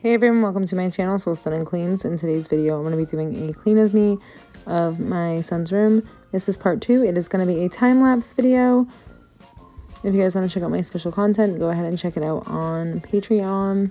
Hey everyone, welcome to my channel, Soule Stunning Cleans. In today's video, I'm going to be doing a clean of me of my son's room. This is part two. It is going to be a time-lapse video. If you guys want to check out my special content, go ahead and check it out on Patreon.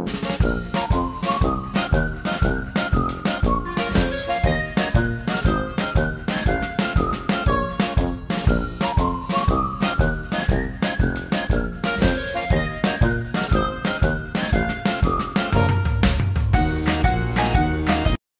Thank